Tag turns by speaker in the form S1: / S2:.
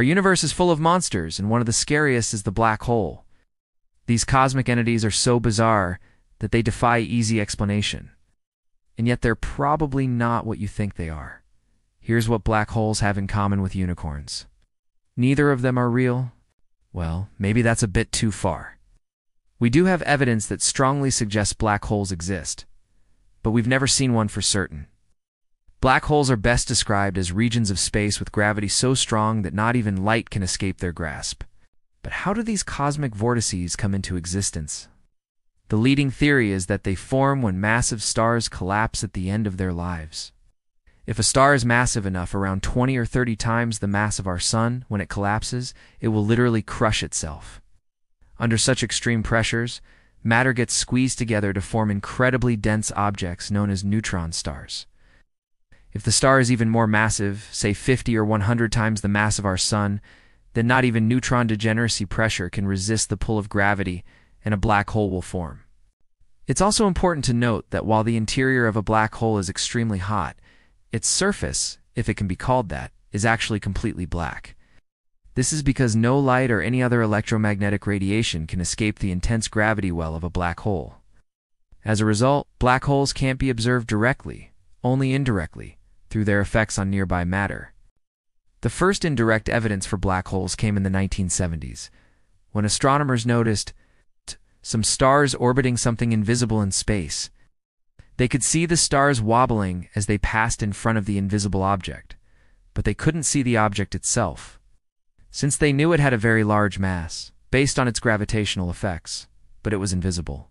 S1: Our universe is full of monsters, and one of the scariest is the black hole. These cosmic entities are so bizarre that they defy easy explanation. And yet they're probably not what you think they are. Here's what black holes have in common with unicorns. Neither of them are real. Well, maybe that's a bit too far. We do have evidence that strongly suggests black holes exist, but we've never seen one for certain. Black holes are best described as regions of space with gravity so strong that not even light can escape their grasp. But how do these cosmic vortices come into existence? The leading theory is that they form when massive stars collapse at the end of their lives. If a star is massive enough, around 20 or 30 times the mass of our Sun, when it collapses, it will literally crush itself. Under such extreme pressures, matter gets squeezed together to form incredibly dense objects known as neutron stars. If the star is even more massive, say 50 or 100 times the mass of our Sun, then not even neutron degeneracy pressure can resist the pull of gravity and a black hole will form. It's also important to note that while the interior of a black hole is extremely hot, its surface, if it can be called that, is actually completely black. This is because no light or any other electromagnetic radiation can escape the intense gravity well of a black hole. As a result, black holes can't be observed directly, only indirectly, through their effects on nearby matter. The first indirect evidence for black holes came in the 1970s, when astronomers noticed some stars orbiting something invisible in space. They could see the stars wobbling as they passed in front of the invisible object, but they couldn't see the object itself, since they knew it had a very large mass, based on its gravitational effects, but it was invisible.